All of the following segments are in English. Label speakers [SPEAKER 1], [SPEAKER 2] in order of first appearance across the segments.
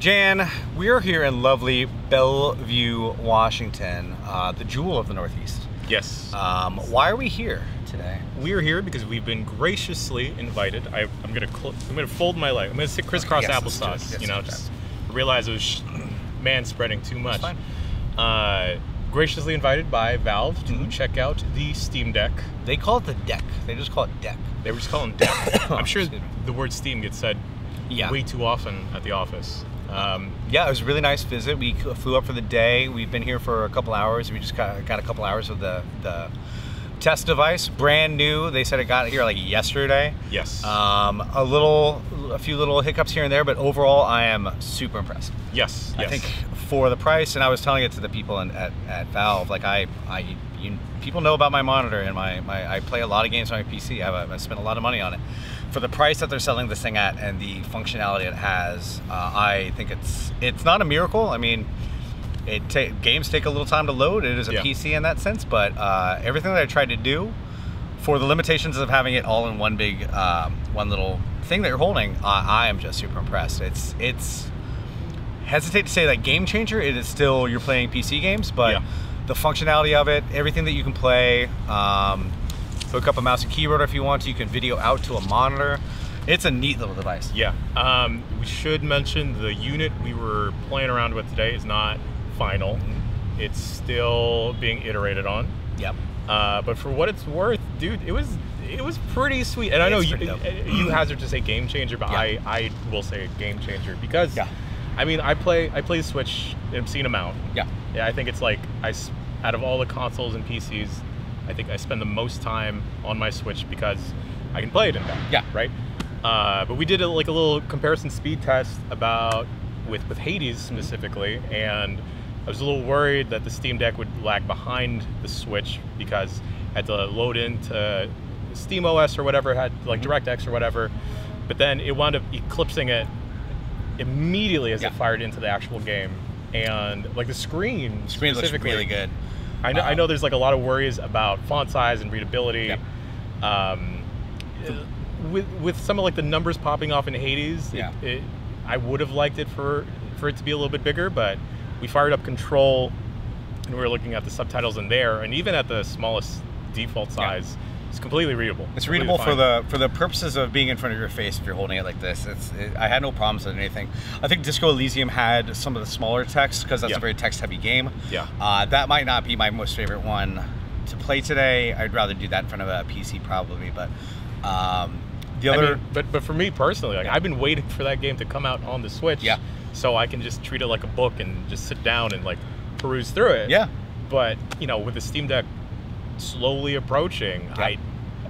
[SPEAKER 1] Jan, we're here in lovely Bellevue, Washington, uh, the jewel of the Northeast.
[SPEAKER 2] Yes.
[SPEAKER 1] Um, why are we here today?
[SPEAKER 2] We're here because we've been graciously invited. I, I'm gonna I'm gonna fold my leg. I'm gonna sit crisscross
[SPEAKER 1] Yes, do it.
[SPEAKER 2] applesauce.
[SPEAKER 1] Yes,
[SPEAKER 2] you know, just realize it was sh- man spreading too much.
[SPEAKER 1] fine.
[SPEAKER 2] Uh, graciously invited by Valve to
[SPEAKER 1] Mhm.
[SPEAKER 2] check out the Steam Deck.
[SPEAKER 1] They call it the deck. They just call it deck.
[SPEAKER 2] They were just calling it Deck. I'm sure the word Steam gets said
[SPEAKER 1] Yeah.
[SPEAKER 2] way too often at the office. Um,
[SPEAKER 1] Yeah, it was a really nice visit. We flew up for the day. We've been here for a couple hours. We just got, got a couple hours of the, the test device, brand new. They said it got here like yesterday.
[SPEAKER 2] yes.
[SPEAKER 1] Um, a little, a few little hiccups here and there, but overall, I am super impressed.
[SPEAKER 2] yes. Yes.
[SPEAKER 1] I think for the price, and I was telling it to the people in, at, at Valve, like I, I, you, people know about my monitor and my, my, I play a lot of games on my PC. I, have I spent a lot of money on it. For the price that they're selling this thing at and the functionality it has, uh, I think it's, it's not a miracle. I mean, it ta- games take a little time to load. It is a
[SPEAKER 2] Yeah.
[SPEAKER 1] PC in that sense, but uh, everything that I tried to do for the limitations of having it all in one big, um, one little thing that you're holding, I, I am just super impressed. It's, it's hesitate to say like game changer. It is still you're playing PC games, but
[SPEAKER 2] Yeah.
[SPEAKER 1] the functionality of it, everything that you can play, um, hook up a mouse and keyboard if you want to. You can video out to a monitor. It's a neat little device.
[SPEAKER 2] Yeah. Um, we should mention the unit we were playing around with today is not final.
[SPEAKER 1] Mm-hmm.
[SPEAKER 2] It's still being iterated on.
[SPEAKER 1] Yep.
[SPEAKER 2] Uh, but for what it's worth, dude, it was it was pretty sweet. And I know you, you hazard to say game changer, but
[SPEAKER 1] Yeah.
[SPEAKER 2] I, I will say game changer because
[SPEAKER 1] Yeah.
[SPEAKER 2] I mean I play I play Switch an obscene amount.
[SPEAKER 1] Yeah.
[SPEAKER 2] Yeah, I think it's like I out of all the consoles and PCs, I think I spend the most time on my Switch because I can play it in that.
[SPEAKER 1] Yeah.
[SPEAKER 2] Right. Uh, but we did a, like a little comparison speed test about with with Hades specifically, and I was a little worried that the Steam Deck would lag behind the Switch because I had to load into Steam OS or whatever, had like
[SPEAKER 1] Mhm.
[SPEAKER 2] DirectX or whatever. But then it wound up eclipsing it immediately as
[SPEAKER 1] Yeah.
[SPEAKER 2] it fired into the actual game, and like the screen
[SPEAKER 1] Screen looks
[SPEAKER 2] specifically-
[SPEAKER 1] really good.
[SPEAKER 2] I know, I
[SPEAKER 1] Um,
[SPEAKER 2] know there's like a lot of worries about font size and readability.
[SPEAKER 1] Yep.
[SPEAKER 2] Um, with with some of like the numbers popping off in Hades,
[SPEAKER 1] Yeah.
[SPEAKER 2] it, it, I would have liked it for for it to be a little bit bigger, but we fired up Control and we were looking at the subtitles in there, and even at the smallest default
[SPEAKER 1] Yeah.
[SPEAKER 2] Size, it's completely readable.
[SPEAKER 1] It's
[SPEAKER 2] Completely
[SPEAKER 1] readable for the for the purposes of being in front of your face if you're holding it like this. It's it, I had no problems with anything. I think Disco Elysium had some of the smaller text because that's
[SPEAKER 2] Yeah.
[SPEAKER 1] a very text heavy game.
[SPEAKER 2] Yeah.
[SPEAKER 1] Uh, that might not be my most favorite one to play today. I'd rather do that in front of a PC probably, but um, the
[SPEAKER 2] I
[SPEAKER 1] other
[SPEAKER 2] mean, but but for me personally, like
[SPEAKER 1] Yeah.
[SPEAKER 2] I've been waiting for that game to come out on the Switch,
[SPEAKER 1] Yeah.
[SPEAKER 2] so I can just treat it like a book and just sit down and like peruse through it.
[SPEAKER 1] yeah.
[SPEAKER 2] But you know, with the Steam Deck slowly approaching,
[SPEAKER 1] Yeah.
[SPEAKER 2] I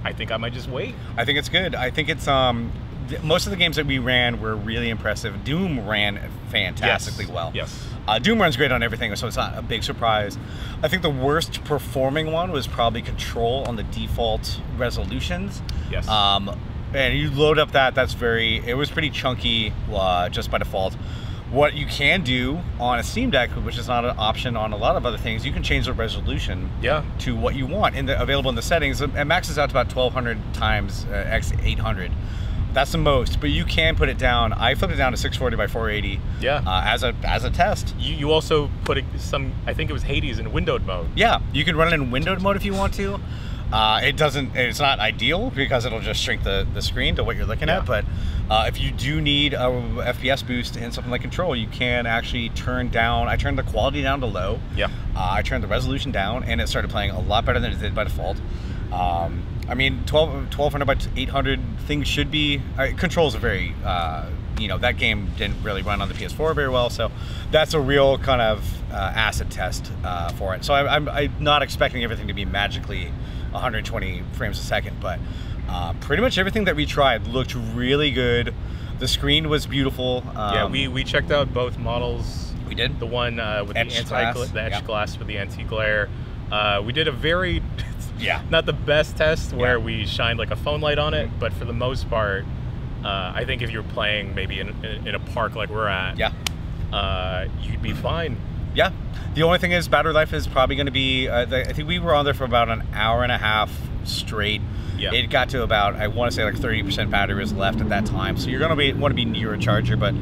[SPEAKER 2] I think I might just wait.
[SPEAKER 1] I think it's good. I think it's um th- most of the games that we ran were really impressive. Doom ran fantastically
[SPEAKER 2] Yes.
[SPEAKER 1] well.
[SPEAKER 2] Yes.
[SPEAKER 1] Uh, Doom runs great on everything, so it's not a big surprise. I think the worst performing one was probably Control on the default resolutions.
[SPEAKER 2] Yes.
[SPEAKER 1] Um, and you load up that, that's very, it was pretty chunky uh, just by default. What you can do on a Steam Deck, which is not an option on a lot of other things, you can change the resolution
[SPEAKER 2] yeah.
[SPEAKER 1] to what you want in the available in the settings. It maxes out to about 1200 times uh, x 800. That's the most, but you can put it down. I flipped it down to 640 by 480
[SPEAKER 2] Yeah.
[SPEAKER 1] uh, as a as a test.
[SPEAKER 2] You, you also put some, I think it was Hades in windowed mode.
[SPEAKER 1] Yeah, you can run it in windowed mode if you want to. Uh, it doesn't. It's not ideal because it'll just shrink the, the screen to what you're looking
[SPEAKER 2] Yeah.
[SPEAKER 1] at. But uh, if you do need a FPS boost in something like Control, you can actually turn down. I turned the quality down to low.
[SPEAKER 2] Yeah.
[SPEAKER 1] Uh, I turned the resolution down, and it started playing a lot better than it did by default. Um, I mean, 12, 1200 by 800 things should be. Uh, Control's a very, uh, you know, that game didn't really run on the PS4 very well, so that's a real kind of uh, acid test uh, for it. So I, I'm, I'm not expecting everything to be magically 120 frames a second, but uh, pretty much everything that we tried looked really good. The screen was beautiful. Um,
[SPEAKER 2] yeah. We we checked out both models.
[SPEAKER 1] we did.
[SPEAKER 2] The one uh, with
[SPEAKER 1] Etched
[SPEAKER 2] the anti
[SPEAKER 1] glass,
[SPEAKER 2] the etched
[SPEAKER 1] yeah.
[SPEAKER 2] glass with the anti glare. Uh, we did a very
[SPEAKER 1] Yeah.
[SPEAKER 2] not the best test where
[SPEAKER 1] Yeah.
[SPEAKER 2] we shined like a phone light on it, but for the most part, uh, I think if you're playing maybe in, in, in a park like we're at,
[SPEAKER 1] Yeah.
[SPEAKER 2] uh, you'd be fine.
[SPEAKER 1] Yeah. The only thing is, battery life is probably going to be. Uh, the, I think we were on there for about an hour and a half straight.
[SPEAKER 2] Yeah.
[SPEAKER 1] It got to about I want to say like 30% battery was left at that time. So you're gonna be want to be near a charger, but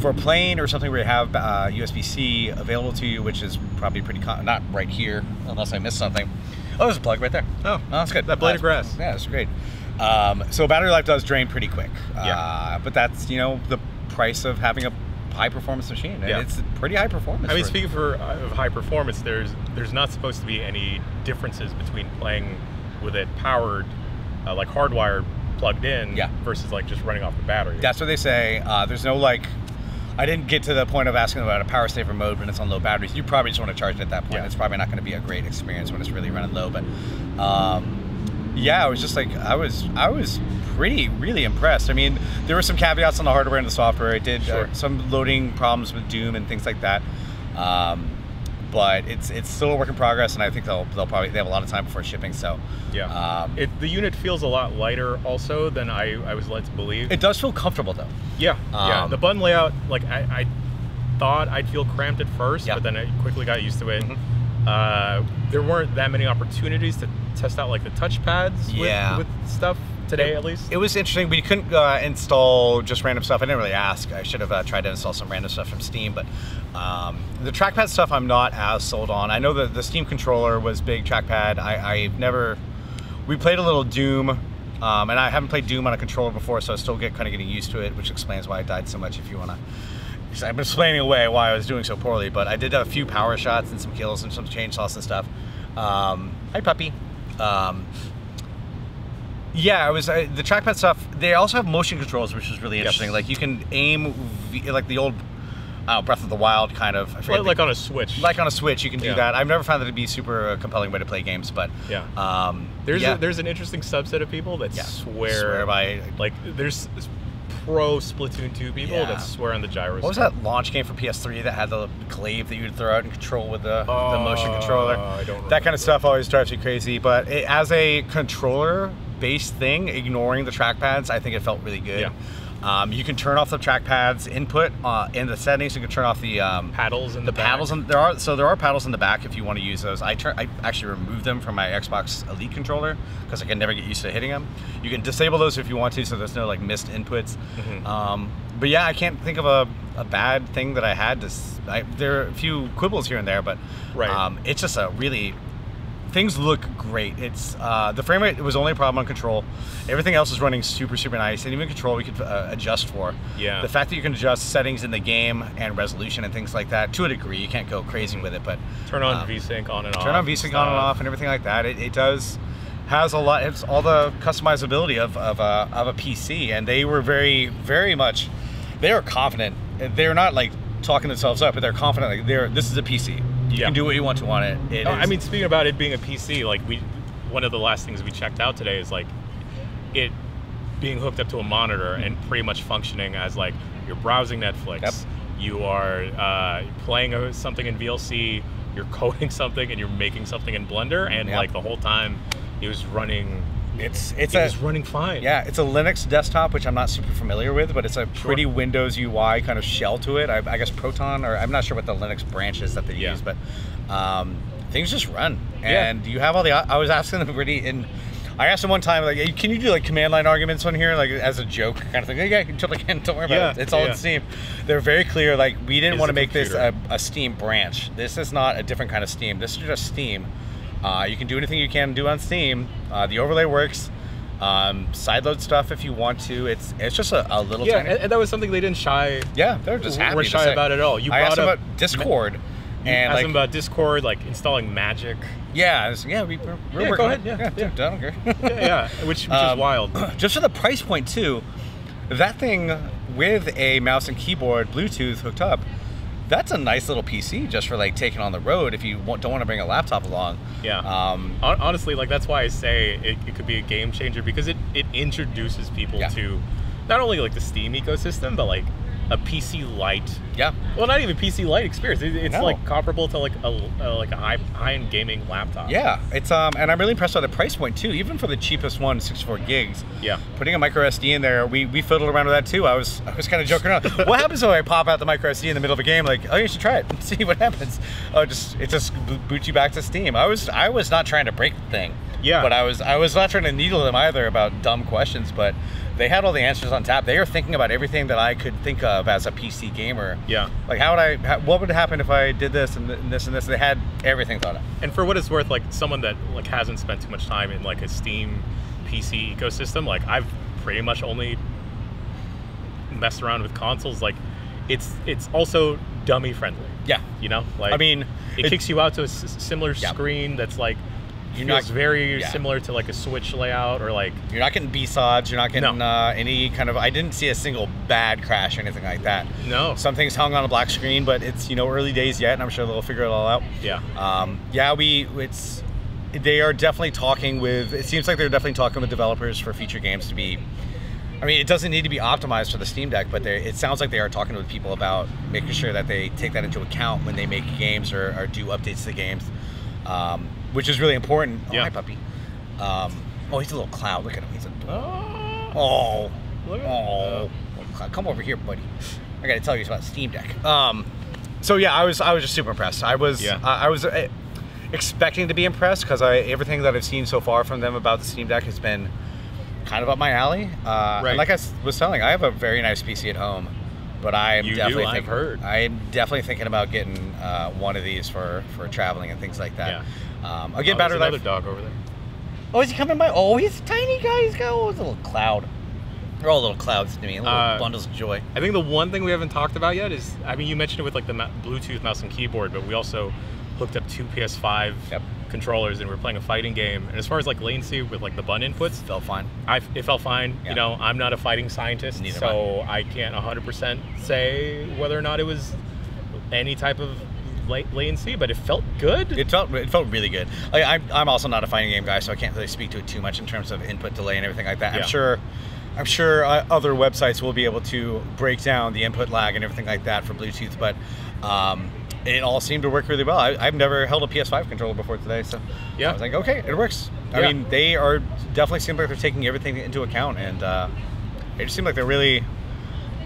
[SPEAKER 1] for a plane or something where you have uh, USB-C available to you, which is probably pretty not right here unless I missed something. Oh, there's a plug right there.
[SPEAKER 2] Oh,
[SPEAKER 1] that's good.
[SPEAKER 2] that blade of grass.
[SPEAKER 1] Yeah, that's great. Um, so battery life does drain pretty quick.
[SPEAKER 2] Yeah.
[SPEAKER 1] Uh, but that's you know the price of having a high performance machine. And
[SPEAKER 2] Yeah.
[SPEAKER 1] It's pretty high performance.
[SPEAKER 2] I mean,
[SPEAKER 1] for-
[SPEAKER 2] speaking for uh, of high performance, there's there's not supposed to be any differences between playing with it powered, uh, like hardwired, plugged in,
[SPEAKER 1] Yeah.
[SPEAKER 2] versus like just running off the battery.
[SPEAKER 1] That's what they say. Uh, there's no like. I didn't get to the point of asking about a power saver mode when it's on low batteries. You probably just want to charge it at that point.
[SPEAKER 2] Yeah.
[SPEAKER 1] It's probably not going to be a great experience when it's really running low. But um, yeah, I was just like, I was, I was pretty, really impressed. I mean, there were some caveats on the hardware and the software. It did uh, some loading problems with Doom and things like that. Um, but it's it's still a work in progress, and I think they'll they'll probably they have a lot of time before shipping. So
[SPEAKER 2] Yeah.
[SPEAKER 1] um,
[SPEAKER 2] It, the unit feels a lot lighter also than I, I was led to believe.
[SPEAKER 1] it does feel comfortable though.
[SPEAKER 2] yeah, yeah.
[SPEAKER 1] Um,
[SPEAKER 2] The button layout, like I, I thought I'd feel cramped at first,
[SPEAKER 1] Yeah.
[SPEAKER 2] but then I quickly got used to it.
[SPEAKER 1] Mhm.
[SPEAKER 2] Uh, there weren't that many opportunities to test out like the touchpads
[SPEAKER 1] Yeah.
[SPEAKER 2] with, with stuff today, at least.
[SPEAKER 1] It was interesting. We couldn't uh, install just random stuff. I didn't really ask. I should have uh, tried to install some random stuff from Steam, but um, the trackpad stuff I'm not as sold on. I know that the Steam controller was big trackpad. I, I've never. We played a little Doom, um, and I haven't played Doom on a controller before, so I still get kind of getting used to it, which explains why I died so much. If you want to. I'm explaining away why I was doing so poorly, but I did have a few power shots and some kills and some chainsaws and stuff. Um, hi, puppy. Um, yeah, it was uh, the trackpad stuff. They also have motion controls, which is really
[SPEAKER 2] Yes.
[SPEAKER 1] interesting. Like you can aim like the old uh, Breath of the Wild kind of. I
[SPEAKER 2] like,
[SPEAKER 1] the-
[SPEAKER 2] like on a Switch.
[SPEAKER 1] like on a Switch, you can do
[SPEAKER 2] Yeah.
[SPEAKER 1] that. I've never found that to be super uh, compelling way to play games, but
[SPEAKER 2] Yeah.
[SPEAKER 1] um,
[SPEAKER 2] There's
[SPEAKER 1] yeah,
[SPEAKER 2] a, there's an interesting subset of people that
[SPEAKER 1] Yeah.
[SPEAKER 2] swear,
[SPEAKER 1] Swear by-
[SPEAKER 2] like there's pro Splatoon 2 people
[SPEAKER 1] Yeah.
[SPEAKER 2] that swear on the gyros.
[SPEAKER 1] what was that launch game for PS3 that had the glaive that you would throw out and control with the, the motion
[SPEAKER 2] Uh,
[SPEAKER 1] controller?
[SPEAKER 2] I don't
[SPEAKER 1] that kind of stuff always drives me crazy. But it, as a controller-based thing, ignoring the trackpads, I think it felt really good.
[SPEAKER 2] Yeah.
[SPEAKER 1] Um, you can turn off the trackpads input uh, in the settings. You can turn off the um,
[SPEAKER 2] paddles in
[SPEAKER 1] the
[SPEAKER 2] the, back.
[SPEAKER 1] paddles. There are so there are paddles in the back if you want to use those. I turn I actually removed them from my Xbox Elite controller because I can never get used to hitting them. You can disable those if you want to, so there's no like missed inputs.
[SPEAKER 2] Mhm.
[SPEAKER 1] Um, but yeah, I can't think of a, a bad thing that I had to. I, there are a few quibbles here and there, but
[SPEAKER 2] Right.
[SPEAKER 1] um, it's just a really things look great. It's uh, the frame rate was only a problem on control. Everything else is running super super nice, and even control we could uh, adjust for.
[SPEAKER 2] Yeah.
[SPEAKER 1] The fact that you can adjust settings in the game and resolution and things like that to a degree, you can't go crazy with it, but
[SPEAKER 2] Turn on
[SPEAKER 1] um,
[SPEAKER 2] VSync on and off.
[SPEAKER 1] turn on VSync on and off and everything like that. It, it does has a lot. It's all the customizability of of a, of a PC, and they were very very much. They were confident. They're not like talking themselves up, but they're confident. Like they're this is a PC. You
[SPEAKER 2] Yeah.
[SPEAKER 1] can do what you want to on it. It is-
[SPEAKER 2] I mean, speaking about it being a PC, like we, one of the last things we checked out today is like it being hooked up to a monitor and pretty much functioning as like you're browsing Netflix,
[SPEAKER 1] Yep.
[SPEAKER 2] you are uh, playing a, something in VLC, you're coding something, and you're making something in Blender, and
[SPEAKER 1] Yep.
[SPEAKER 2] like the whole time it was running,
[SPEAKER 1] it's it's
[SPEAKER 2] it
[SPEAKER 1] a
[SPEAKER 2] was running fine.
[SPEAKER 1] Yeah, it's a Linux desktop, which I'm not super familiar with, but it's a pretty Windows UI kind of shell to it. I, I guess Proton, or I'm not sure what the Linux branch is that they
[SPEAKER 2] Yeah.
[SPEAKER 1] use, but um, things just run.
[SPEAKER 2] Yeah.
[SPEAKER 1] And you have all the. I was asking them really in. I asked them one time, like, can you do like command line arguments on here, like as a joke kind of thing? Yeah, you totally can. Don't worry about it. It's all
[SPEAKER 2] yeah.
[SPEAKER 1] in Steam. They're very clear. Like, we didn't want to make this a, a Steam branch. This is not a different kind of Steam. This is just Steam. Uh, you can do anything you can do on Steam. Uh, the overlay works. Um, sideload stuff if you want to. It's it's just a, a little
[SPEAKER 2] yeah,
[SPEAKER 1] tiny.
[SPEAKER 2] and, and that was something they didn't shy.
[SPEAKER 1] yeah, they're just happy.
[SPEAKER 2] weren't
[SPEAKER 1] to
[SPEAKER 2] shy about it at all. You
[SPEAKER 1] I
[SPEAKER 2] brought up
[SPEAKER 1] about Discord,
[SPEAKER 2] You
[SPEAKER 1] and
[SPEAKER 2] asked
[SPEAKER 1] like
[SPEAKER 2] them about Discord, like installing Magic.
[SPEAKER 1] yeah, it's- yeah, we, we're, we're
[SPEAKER 2] Yeah, go
[SPEAKER 1] working on
[SPEAKER 2] ahead, yeah,
[SPEAKER 1] yeah,
[SPEAKER 2] yeah.
[SPEAKER 1] I don't care.
[SPEAKER 2] Yeah, yeah, which, which
[SPEAKER 1] Um,
[SPEAKER 2] is wild.
[SPEAKER 1] just for the price point too, that thing with a mouse and keyboard, Bluetooth hooked up, that's a nice little PC just for like taking on the road if you want, don't want to bring a laptop along.
[SPEAKER 2] Yeah.
[SPEAKER 1] Um,
[SPEAKER 2] Honestly, like that's why I say it, it could be a game changer because it, it introduces people
[SPEAKER 1] Yeah.
[SPEAKER 2] to not only like the Steam ecosystem, but like a PC light.
[SPEAKER 1] yeah.
[SPEAKER 2] Well, not even PC light experience. It's
[SPEAKER 1] No.
[SPEAKER 2] like comparable to like a, a like a high high end gaming laptop.
[SPEAKER 1] Yeah, it's um, and I'm really impressed by the price point too. Even for the cheapest one, 64 gigs.
[SPEAKER 2] Yeah.
[SPEAKER 1] Putting a micro SD in there, we, we fiddled around with that too. I was I was kind of joking around. what happens when I pop out the micro SD in the middle of a game? Like, oh, you should try it and see what happens. Oh, just it just boots you back to Steam. I was I was not trying to break the thing.
[SPEAKER 2] Yeah.
[SPEAKER 1] But I was I was not trying to needle them either about dumb questions, but they had all the answers on tap. They are thinking about everything that I could think of as a PC gamer.
[SPEAKER 2] Yeah.
[SPEAKER 1] Like how would I? How, what would happen if I did this and, th- and this and this? They had everything thought out.
[SPEAKER 2] And for what it's worth, like someone that like hasn't spent too much time in like a Steam PC ecosystem, like I've pretty much only messed around with consoles. Like it's it's also dummy friendly.
[SPEAKER 1] Yeah.
[SPEAKER 2] You know, like
[SPEAKER 1] I mean,
[SPEAKER 2] it,
[SPEAKER 1] it-
[SPEAKER 2] kicks you out to a s- similar
[SPEAKER 1] Yeah.
[SPEAKER 2] screen that's like
[SPEAKER 1] You're
[SPEAKER 2] feels
[SPEAKER 1] not-
[SPEAKER 2] very
[SPEAKER 1] yeah.
[SPEAKER 2] similar to like a Switch layout or like
[SPEAKER 1] You're not getting B-sods. You're not getting
[SPEAKER 2] No.
[SPEAKER 1] uh, any kind of. I didn't see a single bad crash or anything like that.
[SPEAKER 2] no.
[SPEAKER 1] Some things hung on a black screen, but it's you know early days yet, and I'm sure they'll figure it all out.
[SPEAKER 2] yeah.
[SPEAKER 1] Um, yeah, we it's they are definitely talking with. It seems like they're definitely talking with developers for future games to be. I mean, it doesn't need to be optimized for the Steam Deck, but it sounds like they are talking with people about making sure that they take that into account when they make games or, or do updates to the games, um, which is really important. Oh,
[SPEAKER 2] Yeah.
[SPEAKER 1] hi, puppy. Um, oh, he's a little cloud. Look at him. He's a
[SPEAKER 2] Oh,
[SPEAKER 1] Oh,
[SPEAKER 2] look at
[SPEAKER 1] oh, come over here, buddy. I got to tell you about Steam Deck. Um, so yeah, I was I was just super impressed. I was
[SPEAKER 2] Yeah.
[SPEAKER 1] I, I was uh, expecting to be impressed because I everything that I've seen so far from them about the Steam Deck has been kind of up my alley. Uh,
[SPEAKER 2] Right.
[SPEAKER 1] Like I was telling, I have a very nice PC at home, but I am
[SPEAKER 2] You do,
[SPEAKER 1] definitely
[SPEAKER 2] I've heard.
[SPEAKER 1] I am definitely thinking about getting uh, one of these for for traveling and things like that. Um,
[SPEAKER 2] Oh,
[SPEAKER 1] again,
[SPEAKER 2] there's
[SPEAKER 1] battery
[SPEAKER 2] another
[SPEAKER 1] life.
[SPEAKER 2] dog over there.
[SPEAKER 1] Oh, is he coming by? Oh, he's a tiny guy. He's got oh, a little cloud. They're all little clouds to me, little
[SPEAKER 2] Uh,
[SPEAKER 1] bundles of joy.
[SPEAKER 2] I think the one thing we haven't talked about yet is, I mean, you mentioned it with like the Bluetooth mouse and keyboard, but we also hooked up two PS5
[SPEAKER 1] Yep.
[SPEAKER 2] controllers and we are playing a fighting game. And as far as like latency with like the button inputs, it
[SPEAKER 1] Felt fine.
[SPEAKER 2] I, it felt fine.
[SPEAKER 1] Yeah.
[SPEAKER 2] You know, I'm not a fighting scientist,
[SPEAKER 1] Neither
[SPEAKER 2] so I can't 100% say whether or not it was any type of la- latency, but it felt good.
[SPEAKER 1] It felt it felt really good. Like, I'm I'm also not a fighting game guy, so I can't really speak to it too much in terms of input delay and everything like that.
[SPEAKER 2] Yeah.
[SPEAKER 1] I'm sure. I'm sure uh, other websites will be able to break down the input lag and everything like that for Bluetooth, but um, it all seemed to work really well. I, I've never held a PS5 controller before today, so
[SPEAKER 2] Yeah.
[SPEAKER 1] I was like, okay, it works. I
[SPEAKER 2] Yeah.
[SPEAKER 1] mean, they are definitely seem like they're taking everything into account, and uh, it just seemed like they're really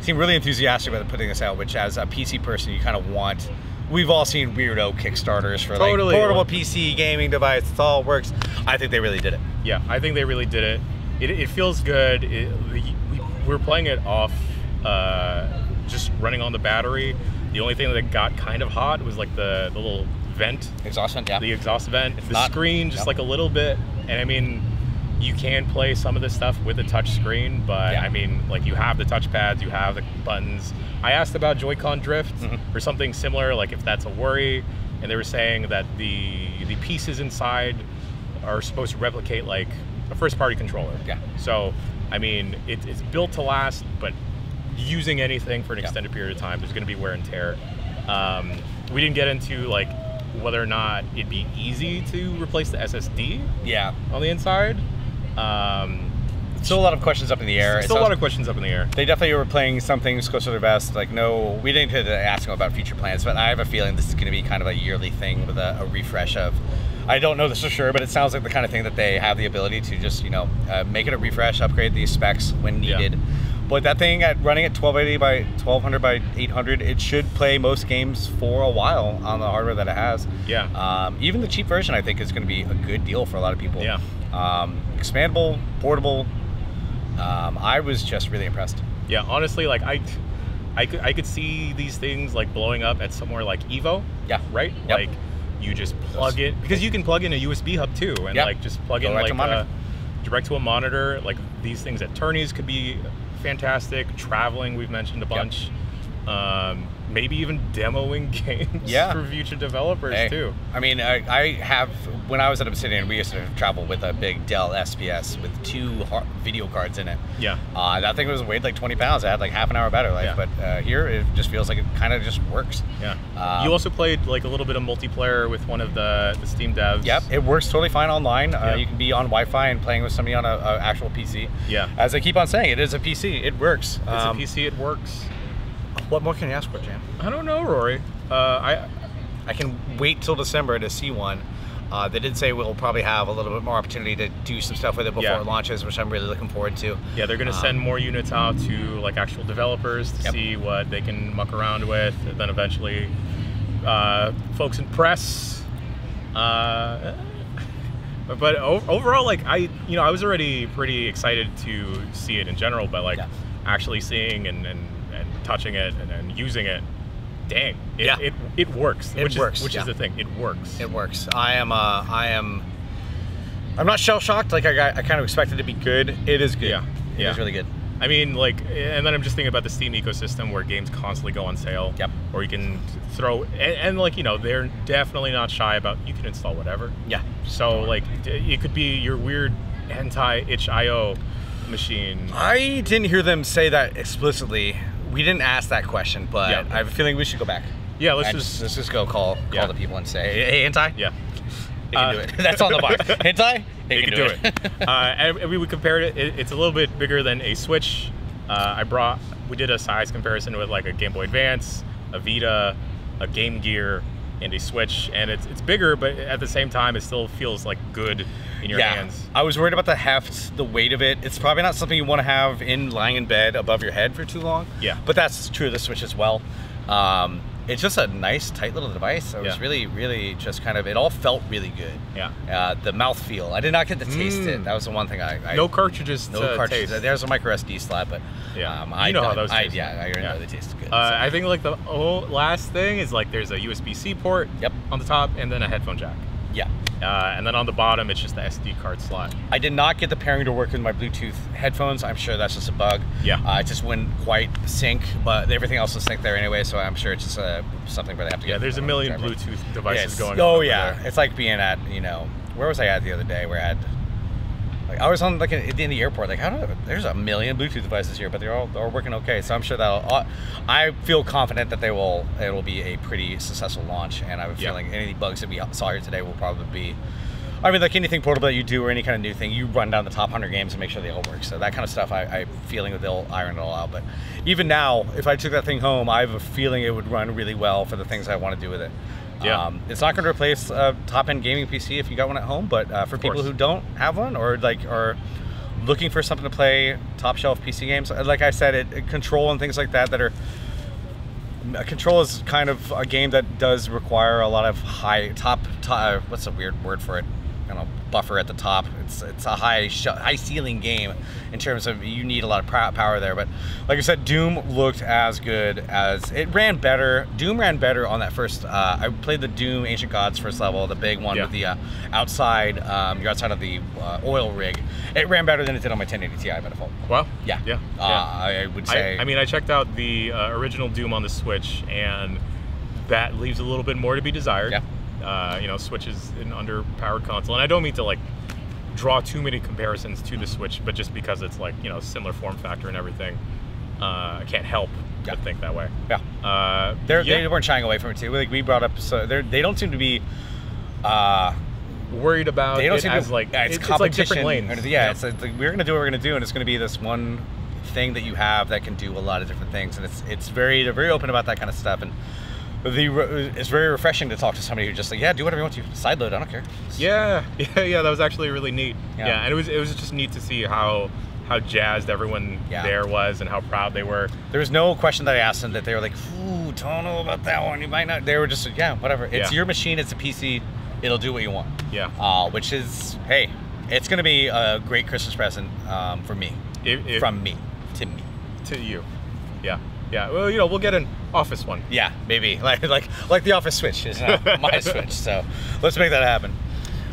[SPEAKER 1] seem really enthusiastic about putting this out. Which, as a PC person, you kind of want. We've all seen weirdo Kickstarters for
[SPEAKER 2] Totally.
[SPEAKER 1] like portable PC gaming device. It all works. I think they really did it.
[SPEAKER 2] Yeah, I think they really did it. It, it feels good. It, we, we were playing it off, uh, just running on the battery. The only thing that got kind of hot was like the, the little vent,
[SPEAKER 1] Exhaustion, yeah.
[SPEAKER 2] the exhaust vent, the
[SPEAKER 1] not-
[SPEAKER 2] screen, just
[SPEAKER 1] yep.
[SPEAKER 2] like a little bit. And I mean, you can play some of this stuff with a touch screen, but
[SPEAKER 1] Yeah.
[SPEAKER 2] I mean, like you have the touchpads, you have the buttons. I asked about Joy-Con drift
[SPEAKER 1] Mhm.
[SPEAKER 2] or something similar, like if that's a worry, and they were saying that the the pieces inside are supposed to replicate like a first-party controller.
[SPEAKER 1] Yeah.
[SPEAKER 2] So, I mean, it, it's built to last, but using anything for an
[SPEAKER 1] Yeah.
[SPEAKER 2] extended period of time, there's going to be wear and tear. Um, we didn't get into like whether or not it'd be easy to replace the SSD
[SPEAKER 1] Yeah.
[SPEAKER 2] on the inside. Um,
[SPEAKER 1] Still a lot of questions up in the air.
[SPEAKER 2] still a lot of questions up in the air.
[SPEAKER 1] They definitely were playing some things close to their vest. Like, no, we didn't get to ask them about future plans, but I have a feeling this is going to be kind of a yearly thing with a, a refresh of. I don't know this for sure, but it sounds like the kind of thing that they have the ability to just, you know, uh, make it a refresh, upgrade these specs when
[SPEAKER 2] Yeah.
[SPEAKER 1] needed. But that thing at running at 1280 by 1200 by 800, it should play most games for a while on the hardware that it has.
[SPEAKER 2] Yeah.
[SPEAKER 1] Um, even the cheap version, I think, is going to be a good deal for a lot of people.
[SPEAKER 2] Yeah.
[SPEAKER 1] Um, expandable, portable. Um, I was just really impressed.
[SPEAKER 2] Yeah, honestly, like I, I could I could see these things like blowing up at somewhere like Evo.
[SPEAKER 1] Yeah.
[SPEAKER 2] Right.
[SPEAKER 1] Yep.
[SPEAKER 2] Like you just plug it because you can plug in a USB hub too, and
[SPEAKER 1] Yep.
[SPEAKER 2] like just plug
[SPEAKER 1] Go
[SPEAKER 2] in
[SPEAKER 1] right
[SPEAKER 2] like
[SPEAKER 1] monitor.
[SPEAKER 2] uh, direct to a monitor. Like these things at tourneys could be fantastic. Traveling, we've mentioned a bunch. Um, maybe even demoing games
[SPEAKER 1] Yeah.
[SPEAKER 2] for future developers
[SPEAKER 1] Hey,
[SPEAKER 2] too.
[SPEAKER 1] I mean, I, I have when I was at Obsidian, we used to travel with a big Dell XPS with two video cards in it.
[SPEAKER 2] Yeah.
[SPEAKER 1] Uh, that thing was weighed like 20 pounds. I had like half an hour battery life,
[SPEAKER 2] Yeah.
[SPEAKER 1] but uh, here it just feels like it kind of just works.
[SPEAKER 2] Yeah.
[SPEAKER 1] Um,
[SPEAKER 2] you also played like a little bit of multiplayer with one of the, the Steam devs.
[SPEAKER 1] Yep, it works totally fine online. Uh. You can be on Wi-Fi and playing with somebody on a, a actual PC.
[SPEAKER 2] Yeah.
[SPEAKER 1] As I keep on saying, it is a PC. It works.
[SPEAKER 2] It's
[SPEAKER 1] Um,
[SPEAKER 2] a PC. It works.
[SPEAKER 1] What more can you ask for, Jan?
[SPEAKER 2] I don't know, Rorie. Uh, I
[SPEAKER 1] I can wait till December to see one. Uh, they did say we'll probably have a little bit more opportunity to do some stuff with it before
[SPEAKER 2] Yeah.
[SPEAKER 1] it launches, which I'm really looking forward to.
[SPEAKER 2] Yeah, they're going to
[SPEAKER 1] Um,
[SPEAKER 2] send more units out to like actual developers to
[SPEAKER 1] Yep.
[SPEAKER 2] see what they can muck around with, and then eventually, uh, folks in press. Uh, but overall, like I, you know, I was already pretty excited to see it in general, but like
[SPEAKER 1] Yeah.
[SPEAKER 2] actually seeing and, and, and touching it and, and using it, dang, it,
[SPEAKER 1] Yeah.
[SPEAKER 2] it, it works.
[SPEAKER 1] It
[SPEAKER 2] which
[SPEAKER 1] works,
[SPEAKER 2] is, which
[SPEAKER 1] yeah.
[SPEAKER 2] is the thing. It works.
[SPEAKER 1] It works. I am. Uh, I am. I'm not shell shocked. Like I, got, I kind of expected it to be good. It is good.
[SPEAKER 2] Yeah.
[SPEAKER 1] It
[SPEAKER 2] Yeah.
[SPEAKER 1] is really good.
[SPEAKER 2] I mean, like, and then I'm just thinking about the Steam ecosystem where games constantly go on sale.
[SPEAKER 1] Yep.
[SPEAKER 2] Or you can throw, and, and like, you know, they're definitely not shy about you can install whatever.
[SPEAKER 1] Yeah.
[SPEAKER 2] So like, it could be your weird anti itch.io machine.
[SPEAKER 1] I didn't hear them say that explicitly. We didn't ask that question, but
[SPEAKER 2] Yeah.
[SPEAKER 1] I have a feeling we should go back.
[SPEAKER 2] Yeah, let's
[SPEAKER 1] And
[SPEAKER 2] just
[SPEAKER 1] let's just go call call
[SPEAKER 2] Yeah.
[SPEAKER 1] the people and say, hey, hentai,
[SPEAKER 2] yeah.
[SPEAKER 1] they can
[SPEAKER 2] Uh,
[SPEAKER 1] do it. That's on the box. hentai,
[SPEAKER 2] They can do it. uh, and we would compare it, it. It's a little bit bigger than a Switch. Uh, I brought. We did a size comparison with like a Game Boy Advance, a Vita, a Game Gear, and a Switch, and it's it's bigger, but at the same time, it still feels like good in your
[SPEAKER 1] yeah.
[SPEAKER 2] hands.
[SPEAKER 1] I was worried about the heft, the weight of it. It's probably not something you want to have in lying in bed above your head for too long.
[SPEAKER 2] Yeah.
[SPEAKER 1] But that's true of the Switch as well. Um, it's just a nice, tight little device. It was
[SPEAKER 2] Yeah.
[SPEAKER 1] really, really just kind of. It all felt really good.
[SPEAKER 2] Yeah.
[SPEAKER 1] Uh, the mouth feel. I did not get to taste it.
[SPEAKER 2] Mm.
[SPEAKER 1] That was the one thing I. I
[SPEAKER 2] No cartridges
[SPEAKER 1] No cartridges.
[SPEAKER 2] taste.
[SPEAKER 1] There's a micro SD slot, but
[SPEAKER 2] Yeah.
[SPEAKER 1] um,
[SPEAKER 2] You
[SPEAKER 1] I
[SPEAKER 2] know how those
[SPEAKER 1] I,
[SPEAKER 2] taste.
[SPEAKER 1] Yeah, I already
[SPEAKER 2] Yeah.
[SPEAKER 1] know they taste good.
[SPEAKER 2] Uh,
[SPEAKER 1] so.
[SPEAKER 2] I think like the oh, last thing is like there's a USB-C port
[SPEAKER 1] Yep.
[SPEAKER 2] on the top, and then a headphone jack.
[SPEAKER 1] Yeah,
[SPEAKER 2] Uh, and then on the bottom, it's just the SD card slot.
[SPEAKER 1] I did not get the pairing to work with my Bluetooth headphones. I'm sure that's just a bug.
[SPEAKER 2] Yeah.
[SPEAKER 1] uh, it just wouldn't quite sync, but everything else will sync there anyway. So I'm sure it's just uh, something where they have to.
[SPEAKER 2] Yeah,
[SPEAKER 1] get
[SPEAKER 2] there's a million. Bluetooth devices
[SPEAKER 1] it's-
[SPEAKER 2] going.
[SPEAKER 1] Oh yeah,
[SPEAKER 2] there.
[SPEAKER 1] it's like being at you know where was I at the other day? Where I had like I was on like in, in the airport. Like how do there's a million Bluetooth devices here, but they're all they're working okay. So I'm sure that will uh, I feel confident that they will it will be a pretty successful launch, and I have a
[SPEAKER 2] Yeah.
[SPEAKER 1] feeling any bugs that we saw here today will probably be. I mean, like anything portable that you do or any kind of new thing, you run down the top 100 games and make sure they all work. So that kind of stuff, I, I'm feeling that they'll iron it all out. But even now, if I took that thing home, I have a feeling it would run really well for the things I want to do with it.
[SPEAKER 2] Yeah.
[SPEAKER 1] Um, it's not going to replace a top-end gaming PC if you got one at home, but uh, for
[SPEAKER 2] Of
[SPEAKER 1] people
[SPEAKER 2] course.
[SPEAKER 1] who don't have one or like are looking for something to play top-shelf PC games, uh, like I said, it, it control and things like that that are uh, Control is kind of a game that does require a lot of high top. top what's a weird word for it? I don't know, buffer at the top. It's it's a high sh- high ceiling game in terms of you need a lot of power there. But like I said, Doom looked as good as it ran better. Doom ran better on that first. Uh, I played the Doom Ancient Gods first level, the big one
[SPEAKER 2] Yeah.
[SPEAKER 1] with the uh, outside. Um, you're outside of the uh, oil rig. It ran better than it did on my 1080 Ti by default.
[SPEAKER 2] Well,
[SPEAKER 1] Yeah,
[SPEAKER 2] yeah,
[SPEAKER 1] Uh,
[SPEAKER 2] yeah.
[SPEAKER 1] I would say.
[SPEAKER 2] I, I mean, I checked out the uh, original Doom on the Switch, and that leaves a little bit more to be desired.
[SPEAKER 1] Yeah.
[SPEAKER 2] Uh, you know, Switch is an underpowered console, and I don't mean to like draw too many comparisons to the Switch, but just because it's like you know similar form factor and everything, uh, I can't help
[SPEAKER 1] Yeah.
[SPEAKER 2] but think that way.
[SPEAKER 1] yeah.
[SPEAKER 2] Uh,
[SPEAKER 1] They're,
[SPEAKER 2] yeah,
[SPEAKER 1] They weren't shying away from it too. Like we brought up, so they're, they don't seem to be. Uh,
[SPEAKER 2] worried about
[SPEAKER 1] they don't seem to
[SPEAKER 2] like
[SPEAKER 1] yeah, it's,
[SPEAKER 2] it- like different lanes.
[SPEAKER 1] Yeah, it's, it's like we're gonna do what we're gonna do, and it's gonna be this one thing that you have that can do a lot of different things, and it's it's very they're very open about that kind of stuff, and the it's very refreshing to talk to somebody who just like yeah do whatever you want to side load I don't care.
[SPEAKER 2] Yeah, yeah, yeah. That was actually really neat.
[SPEAKER 1] Yeah.
[SPEAKER 2] Yeah, and it was it was just neat to see how how jazzed everyone
[SPEAKER 1] Yeah.
[SPEAKER 2] there was and how proud they were.
[SPEAKER 1] There was no question that I asked them that they were like, ooh, don't know about that one. You might not. They were just like, yeah, whatever. It's
[SPEAKER 2] Yeah.
[SPEAKER 1] your machine. It's a PC. It'll do what you want.
[SPEAKER 2] Yeah.
[SPEAKER 1] Uh, which is, hey, it's gonna be a great Christmas present um, for me,
[SPEAKER 2] If, if,
[SPEAKER 1] from me to me.
[SPEAKER 2] to you. Yeah, yeah. Well, you know, we'll get an office one.
[SPEAKER 1] Yeah, maybe like like like the Office Switch is my Switch. So let's make that happen.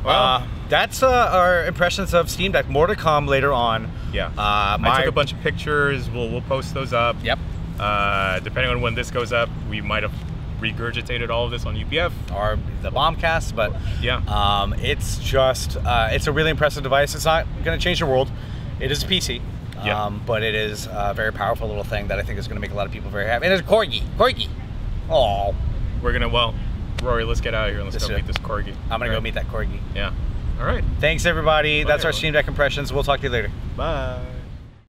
[SPEAKER 2] Well-
[SPEAKER 1] uh, that's uh, our impressions of Steam Deck. More to come later on.
[SPEAKER 2] Yeah.
[SPEAKER 1] Uh,
[SPEAKER 2] I took a bunch of pictures. We'll we'll post those up.
[SPEAKER 1] Yep.
[SPEAKER 2] Uh, depending on when this goes up, we might have regurgitated all of this on UPF.
[SPEAKER 1] Or the Bombcast, but
[SPEAKER 2] Yeah.
[SPEAKER 1] Um, it's just, uh, it's a really impressive device. It's not going to change the world. It is a PC.
[SPEAKER 2] Yeah.
[SPEAKER 1] Um, but it is a very powerful little thing that I think is going to make a lot of people very happy. And it's corgi. Corgi. Oh,
[SPEAKER 2] We're gonna well, Rorie, let's get out of here and let's
[SPEAKER 1] Let's
[SPEAKER 2] go meet this corgi.
[SPEAKER 1] I'm going to go meet that corgi.
[SPEAKER 2] Yeah. All right.
[SPEAKER 1] Thanks, everybody.
[SPEAKER 2] Bye,
[SPEAKER 1] That's our. Steam Deck impressions. We'll talk to you later.
[SPEAKER 2] Bye.